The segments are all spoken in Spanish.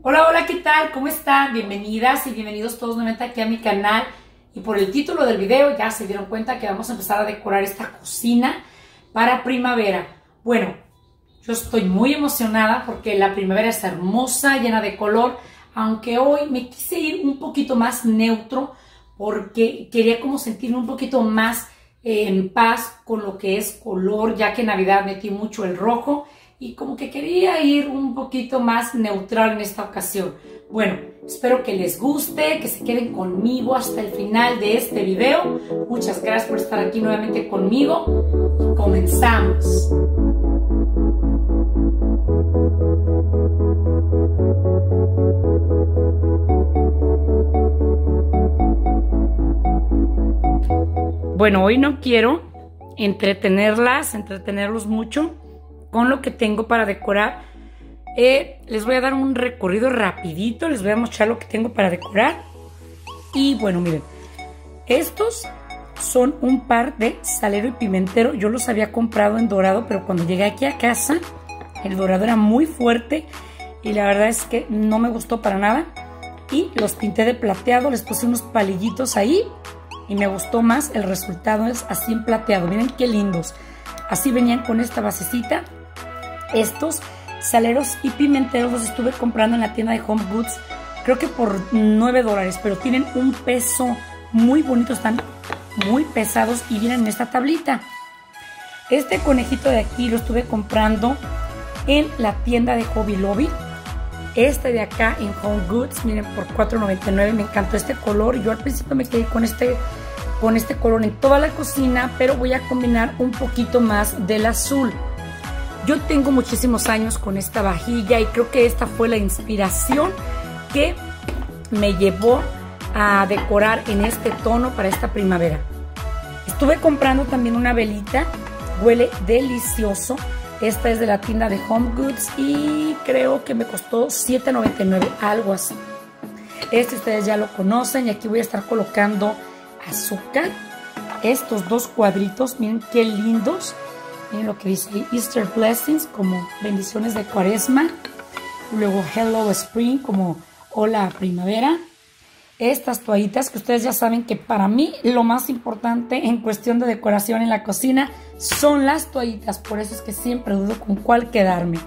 Hola, hola, ¿qué tal? ¿Cómo están? Bienvenidas y bienvenidos todos nuevamente aquí a mi canal. Y por el título del video ya se dieron cuenta que vamos a empezar a decorar esta cocina para primavera. Bueno, yo estoy muy emocionada porque la primavera es hermosa, llena de color, aunque hoy me quise ir un poquito más neutro porque quería como sentirme un poquito más en paz con lo que es color, ya que en Navidad metí mucho el rojo y como que quería ir un poquito más neutral en esta ocasión. Bueno, espero que les guste, que se queden conmigo hasta el final de este video. Muchas gracias por estar aquí nuevamente conmigo. Comenzamos. Bueno, hoy no quiero entretenerlas, entretenerlos mucho con lo que tengo para decorar. Eh, les voy a dar un recorrido rapidito, les voy a mostrar lo que tengo para decorar. Y bueno, miren, estos son un par de salero y pimentero. Yo los había comprado en dorado, pero cuando llegué aquí a casa, el dorado era muy fuerte y la verdad es que no me gustó para nada. Y los pinté de plateado, les puse unos palillitos ahí y me gustó más el resultado, es así en plateado. Miren qué lindos. Así venían con esta basecita estos saleros y pimenteros los estuve comprando en la tienda de Home Goods, creo que por 9 dólares, pero tienen un peso muy bonito, están muy pesados y vienen en esta tablita. Este conejito de aquí lo estuve comprando en la tienda de Hobby Lobby. Este de acá en Home Goods, miren, por $4.99 me encantó este color. Yo al principio me quedé con este, con este color en toda la cocina, pero voy a combinar un poquito más del azul. Yo tengo muchísimos años con esta vajilla y creo que esta fue la inspiración que me llevó a decorar en este tono para esta primavera. Estuve comprando también una velita, huele delicioso. Esta es de la tienda de Home Goods y creo que me costó $7.99, algo así. Este ustedes ya lo conocen y aquí voy a estar colocando azúcar. Estos dos cuadritos, miren qué lindos. Miren lo que dice Easter Blessings como bendiciones de cuaresma. Luego Hello Spring como hola primavera. Estas toallitas que ustedes ya saben que para mí lo más importante en cuestión de decoración en la cocina son las toallitas. Por eso es que siempre dudo con cuál quedarme.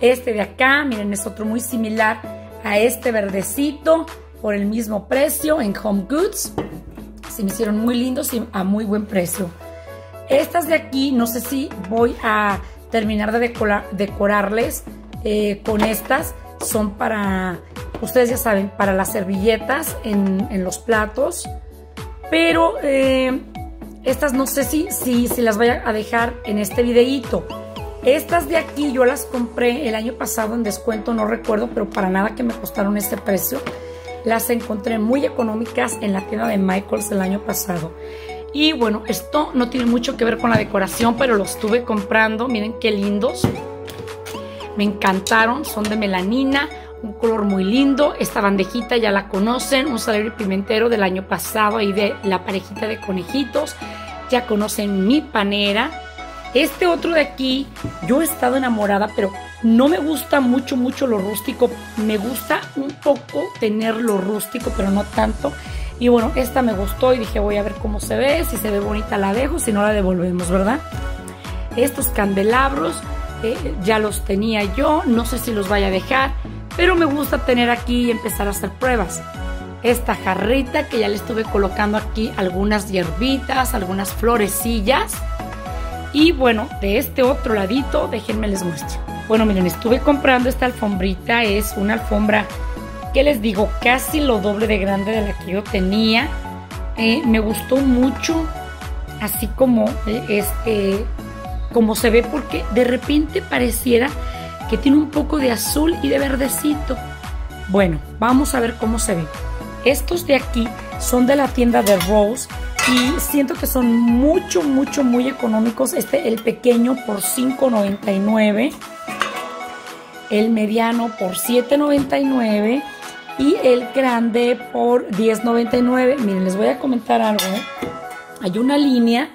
Este de acá, miren, es otro muy similar a este verdecito por el mismo precio en Home Goods. Se me hicieron muy lindos y a muy buen precio. Estas de aquí, no sé si voy a terminar de decorarles eh, con estas. Son para, ustedes ya saben, para las servilletas en, los platos. Pero eh, estas no sé si, si, si las voy a dejar en este videíto. Estas de aquí yo las compré el año pasado en descuento, no recuerdo, pero para nada que me costaron este precio. Las encontré muy económicas en la tienda de Michaels el año pasado. Y bueno, esto no tiene mucho que ver con la decoración, pero los estuve comprando. Miren qué lindos. Me encantaron, son de melanina, un color muy lindo. Esta bandejita ya la conocen, un salario pimentero del año pasado ahí de la parejita de conejitos. Ya conocen mi panera. Este otro de aquí, yo he estado enamorada, pero no me gusta mucho, mucho lo rústico. Me gusta un poco tener lo rústico, pero no tanto. Y bueno, esta me gustó y dije voy a ver cómo se ve, si se ve bonita la dejo, si no la devolvemos, ¿verdad? Estos candelabros eh, ya los tenía yo, no sé si los vaya a dejar, pero me gusta tener aquí y empezar a hacer pruebas. Esta jarrita que ya le estuve colocando aquí algunas hierbitas, algunas florecillas. Y bueno, de este otro ladito, déjenme les muestro. Bueno, miren, estuve comprando esta alfombrita, es una alfombra que les digo, casi lo doble de grande de la que yo tenía. Eh, me gustó mucho, así como, eh, este, como se ve, porque de repente pareciera que tiene un poco de azul y de verdecito. Bueno, vamos a ver cómo se ve. Estos de aquí son de la tienda de Rose y siento que son mucho, mucho, muy económicos. Este, el pequeño por $5.99, el mediano por $7.99 y el grande por $10.99. Miren, les voy a comentar algo. Hay una línea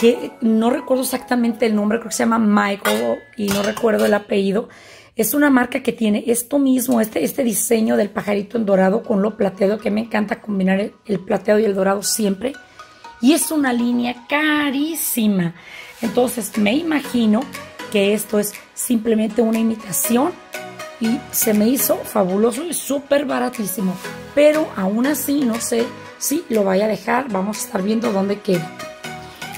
que no recuerdo exactamente el nombre, creo que se llama Michael y no recuerdo el apellido. Es una marca que tiene esto mismo, este, este diseño del pajarito en dorado con lo plateado, que me encanta combinar el, el plateado y el dorado siempre. Y es una línea carísima. Entonces me imagino que esto es simplemente una imitación y se me hizo fabuloso y súper baratísimo. Pero aún así no sé si lo vaya a dejar. Vamos a estar viendo dónde queda.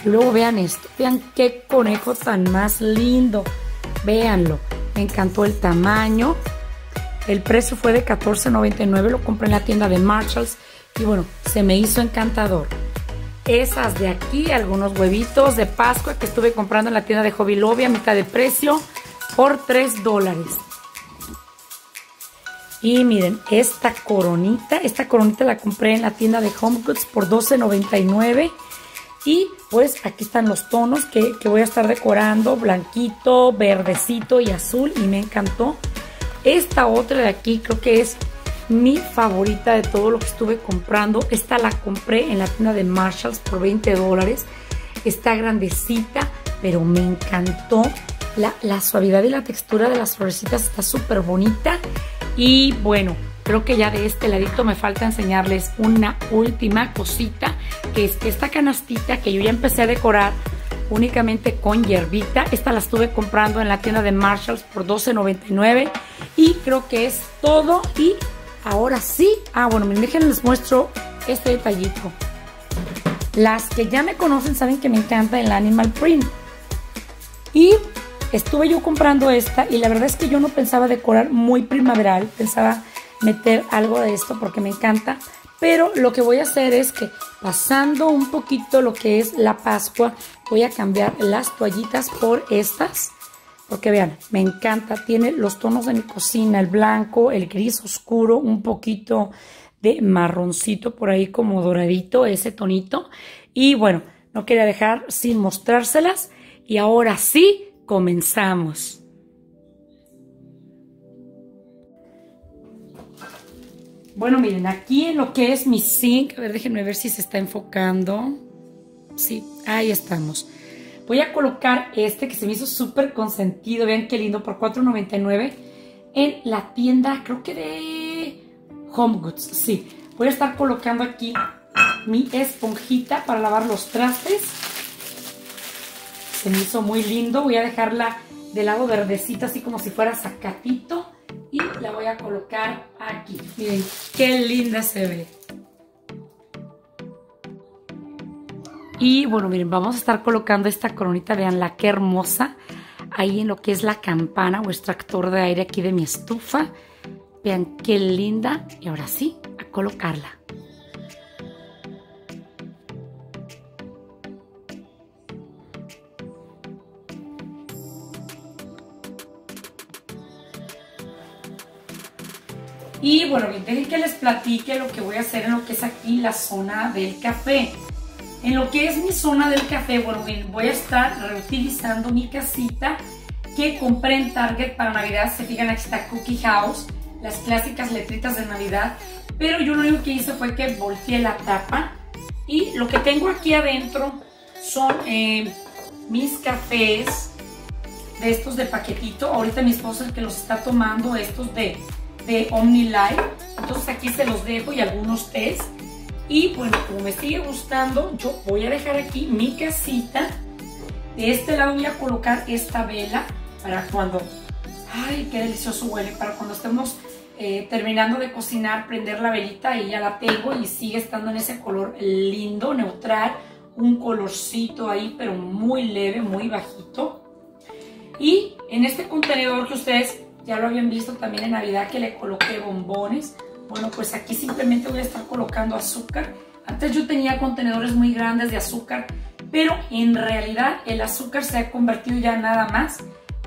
Luego vean esto. Vean qué conejo tan más lindo. Véanlo. Me encantó el tamaño. El precio fue de $14.99. Lo compré en la tienda de Marshalls. Y bueno, se me hizo encantador. Esas de aquí, algunos huevitos de Pascua que estuve comprando en la tienda de Hobby Lobby a mitad de precio por 3 dólares. Y miren, esta coronita, esta coronita la compré en la tienda de Home Goods por $12.99. Y pues aquí están los tonos que, voy a estar decorando, blanquito, verdecito y azul y me encantó. Esta otra de aquí creo que es mi favorita de todo lo que estuve comprando. Esta la compré en la tienda de Marshalls por 20 dólares. Está grandecita, pero me encantó. La, la suavidad y la textura de las florecitas está súper bonita. Y bueno, creo que ya de este ladito me falta enseñarles una última cosita, que es esta canastita que yo ya empecé a decorar únicamente con hierbita. Esta la estuve comprando en la tienda de Marshalls por $12.99 y creo que es todo. Y ahora sí, ah bueno, miren, les muestro este detallito. Las que ya me conocen saben que me encanta el Animal Print. Y estuve yo comprando esta y la verdad es que yo no pensaba decorar muy primaveral, pensaba meter algo de esto porque me encanta, pero lo que voy a hacer es que pasando un poquito lo que es la Pascua, voy a cambiar las toallitas por estas, porque vean, me encanta, tiene los tonos de mi cocina, el blanco, el gris oscuro, un poquito de marroncito por ahí como doradito, ese tonito, y bueno, no quería dejar sin mostrárselas, y ahora sí, comenzamos. Bueno, miren, aquí en lo que es mi zinc, a ver, déjenme ver si se está enfocando. Sí, ahí estamos. Voy a colocar este que se me hizo súper consentido, vean qué lindo, por $4.99 en la tienda, creo que de Home Goods, sí. Voy a estar colocando aquí mi esponjita para lavar los trastes se me hizo muy lindo. Voy a dejarla de lado verdecita, así como si fuera zacatito. Y la voy a colocar aquí. Miren, qué linda se ve. Y bueno, miren, vamos a estar colocando esta coronita. Veanla qué hermosa. Ahí en lo que es la campana o extractor de aire aquí de mi estufa. Vean qué linda. Y ahora sí, a colocarla. Y bueno, dejen que les platique lo que voy a hacer en lo que es aquí la zona del café. En lo que es mi zona del café, bueno, voy a estar reutilizando mi casita que compré en Target para Navidad. Se fijan, aquí está Cookie House, las clásicas letritas de Navidad. Pero yo lo único que hice fue que volteé la tapa. Y lo que tengo aquí adentro son eh, mis cafés de estos de paquetito. Ahorita mi esposo es el que los está tomando, estos de de OmniLife. Entonces aquí se los dejo y algunos test. Y bueno, como me sigue gustando, yo voy a dejar aquí mi casita. De este lado voy a colocar esta vela para cuando... ¡Ay, qué delicioso huele! Para cuando estemos eh, terminando de cocinar, prender la velita y ya la tengo y sigue estando en ese color lindo, neutral. Un colorcito ahí, pero muy leve, muy bajito. Y en este contenedor que ustedes ya lo habían visto también en Navidad que le coloqué bombones. Bueno, pues aquí simplemente voy a estar colocando azúcar. Antes yo tenía contenedores muy grandes de azúcar, pero en realidad el azúcar se ha convertido ya nada más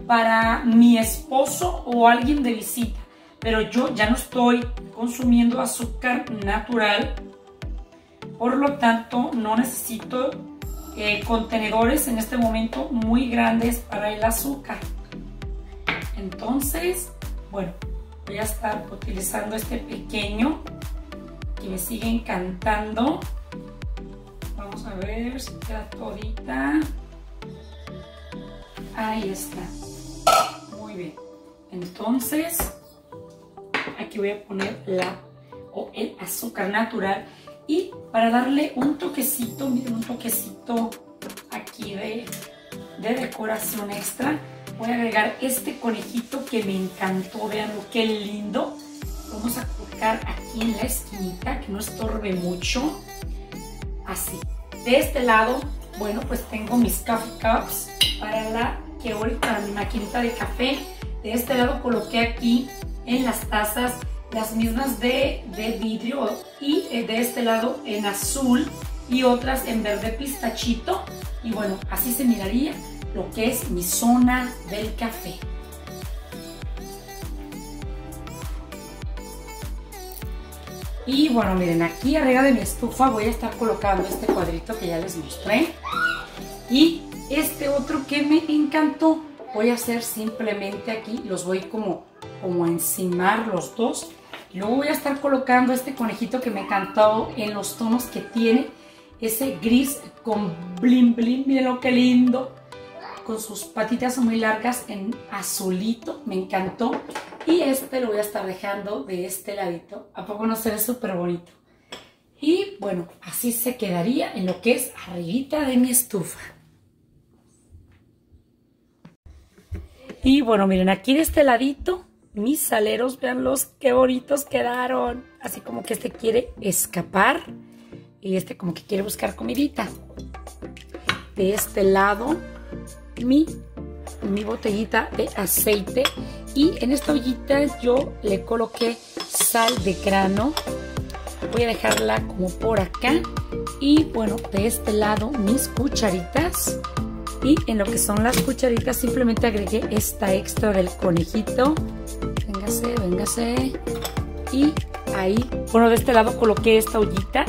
para mi esposo o alguien de visita. Pero yo ya no estoy consumiendo azúcar natural, por lo tanto no necesito eh, contenedores en este momento muy grandes para el azúcar. Entonces, bueno, voy a estar utilizando este pequeño que me sigue encantando. Vamos a ver si queda todita. Ahí está. Muy bien. Entonces, aquí voy a poner la o el azúcar natural y para darle un toquecito, miren, un toquecito aquí de, de decoración extra, voy a agregar este conejito que me encantó, vean qué lindo. Vamos a colocar aquí en la esquinita, que no estorbe mucho, así. De este lado, bueno, pues tengo mis coffee cups para la que para mi maquinita de café. De este lado coloqué aquí en las tazas las mismas de, de vidrio y eh, de este lado en azul y otras en verde pistachito. Y bueno, así se miraría lo que es mi zona del café. Y bueno, miren, aquí arriba de mi estufa voy a estar colocando este cuadrito que ya les mostré. Y este otro que me encantó, voy a hacer simplemente aquí, los voy como, como a encimar los dos Luego voy a estar colocando este conejito que me encantó en los tonos que tiene. Ese gris con blin blin, miren lo que lindo. Con sus patitas muy largas en azulito, me encantó. Y este lo voy a estar dejando de este ladito. ¿A poco no se ve súper bonito? Y bueno, así se quedaría en lo que es arribita de mi estufa. Y bueno, miren, aquí de este ladito mis saleros, veanlos qué bonitos quedaron. Así como que este quiere escapar y este como que quiere buscar comidita. De este lado, mi, mi botellita de aceite. Y en esta ollita yo le coloqué sal de grano. Voy a dejarla como por acá. Y bueno, de este lado mis cucharitas. Y en lo que son las cucharitas simplemente agregué esta extra del conejito véngase, véngase. Y ahí, bueno, de este lado coloqué esta ollita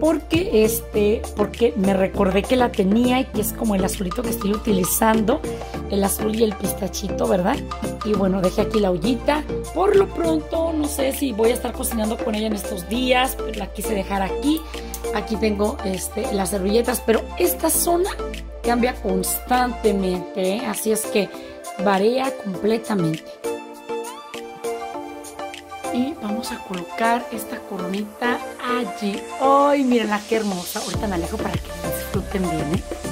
porque este, porque me recordé que la tenía y que es como el azulito que estoy utilizando, el azul y el pistachito, ¿verdad? Y bueno, dejé aquí la ollita. Por lo pronto, no sé si voy a estar cocinando con ella en estos días, la quise dejar aquí. Aquí tengo este, las servilletas, pero esta zona cambia constantemente, ¿eh? así es que varía completamente a colocar esta coronita allí. ¡Ay, mirenla qué hermosa! Ahorita me alejo para que disfruten bien, ¿eh?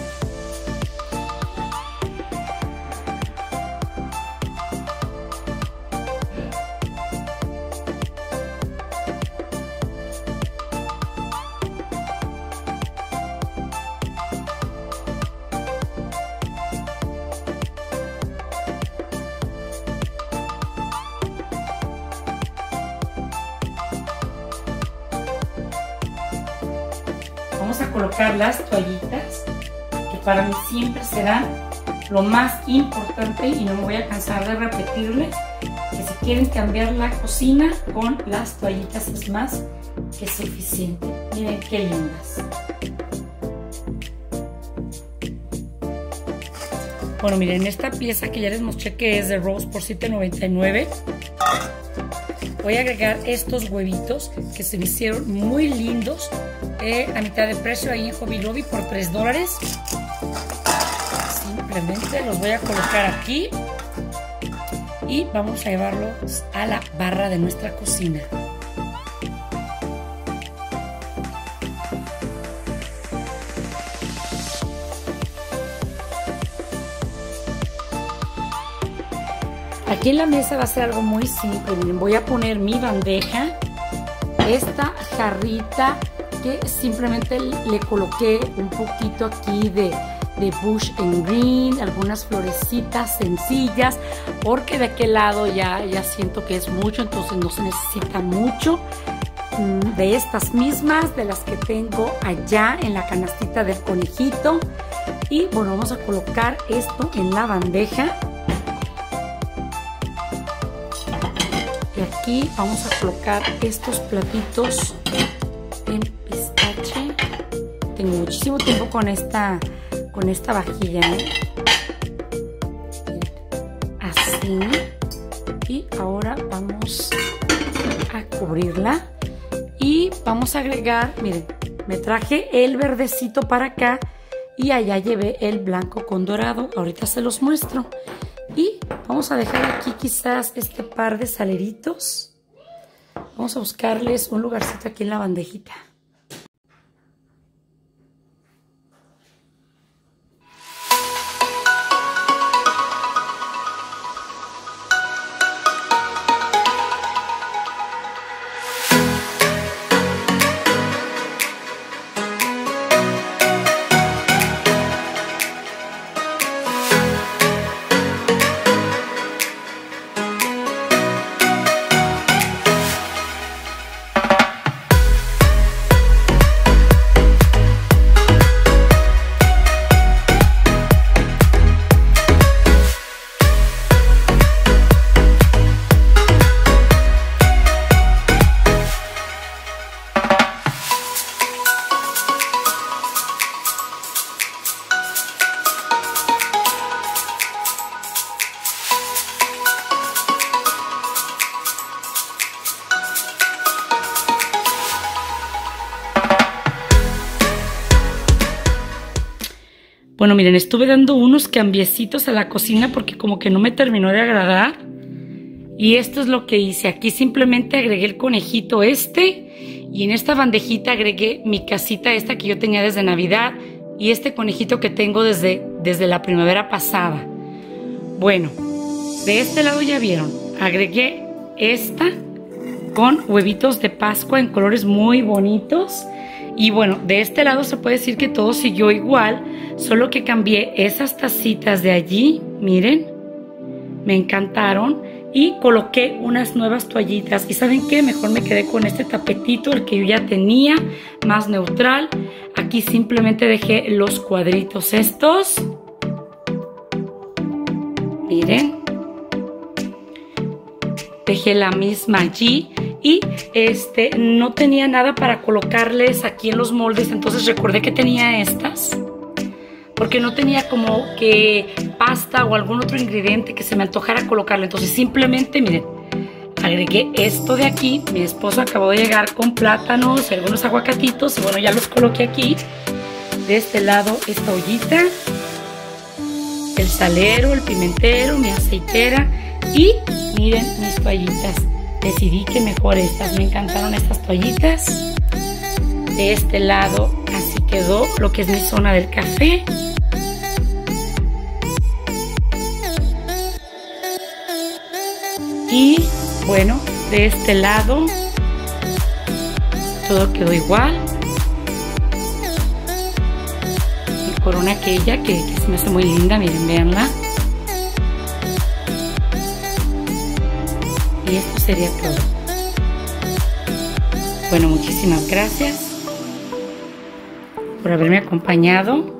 Vamos a colocar las toallitas, que para mí siempre serán lo más importante y no me voy a cansar de repetirles que si quieren cambiar la cocina con las toallitas es más que suficiente. Miren qué lindas. Bueno, miren, esta pieza que ya les mostré que es de Rose por $7.99 voy a agregar estos huevitos que se me hicieron muy lindos eh, a mitad de precio ahí en Hobby Lobby por 3 dólares. Simplemente los voy a colocar aquí y vamos a llevarlos a la barra de nuestra cocina. Aquí en la mesa va a ser algo muy simple. Voy a poner mi bandeja, esta jarrita que simplemente le coloqué un poquito aquí de, de bush and green, algunas florecitas sencillas, porque de aquel lado ya, ya siento que es mucho, entonces no se necesita mucho mm, de estas mismas, de las que tengo allá en la canastita del conejito. Y bueno, vamos a colocar esto en la bandeja. Aquí vamos a colocar estos platitos en pistache. Tengo muchísimo tiempo con esta, con esta vajilla. ¿eh? Así. Y ahora vamos a cubrirla. Y vamos a agregar, miren, me traje el verdecito para acá y allá llevé el blanco con dorado. Ahorita se los muestro. Vamos a dejar aquí quizás este par de saleritos. Vamos a buscarles un lugarcito aquí en la bandejita. Miren, estuve dando unos cambiecitos a la cocina porque como que no me terminó de agradar. Y esto es lo que hice. Aquí simplemente agregué el conejito este. Y en esta bandejita agregué mi casita esta que yo tenía desde Navidad. Y este conejito que tengo desde, desde la primavera pasada. Bueno, de este lado ya vieron. Agregué esta con huevitos de Pascua en colores muy bonitos. Y bueno, de este lado se puede decir que todo siguió igual, solo que cambié esas tacitas de allí, miren, me encantaron y coloqué unas nuevas toallitas. ¿Y saben qué? Mejor me quedé con este tapetito, el que yo ya tenía, más neutral. Aquí simplemente dejé los cuadritos estos. Miren. Dejé la misma allí y este no tenía nada para colocarles aquí en los moldes, entonces recordé que tenía estas porque no tenía como que pasta o algún otro ingrediente que se me antojara colocarle, entonces simplemente, miren, agregué esto de aquí, mi esposo acabó de llegar con plátanos algunos aguacatitos y bueno, ya los coloqué aquí, de este lado esta ollita, el salero, el pimentero, mi aceitera y miren mis toallitas decidí que mejor estas. Me encantaron estas toallitas. De este lado así quedó lo que es mi zona del café. Y bueno, de este lado todo quedó igual. Mi corona aquella que, que se me hace muy linda, miren, veanla. Esto sería todo. Bueno, muchísimas gracias por haberme acompañado